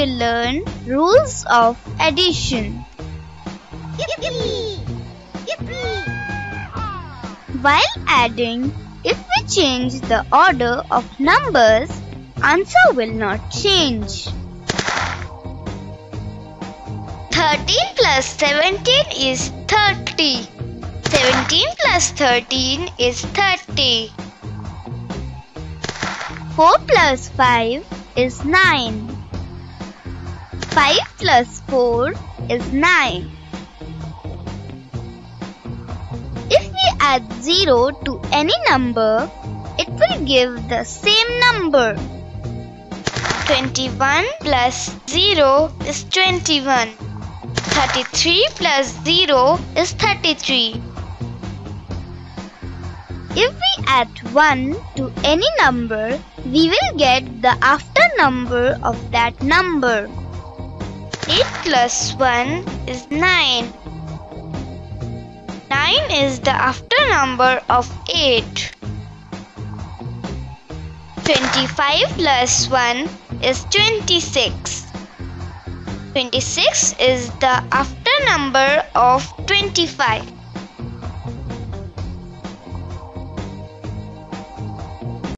will learn rules of addition. While adding, if we change the order of numbers, answer will not change. 13 plus 17 is 30. 17 plus 13 is 30. 4 plus 5 is 9. 5 plus 4 is 9. If we add 0 to any number, it will give the same number. 21 plus 0 is 21. 33 plus 0 is 33. If we add 1 to any number, we will get the after number of that number. 8 plus 1 is 9. 9 is the after number of 8. 25 plus 1 is 26. 26 is the after number of 25.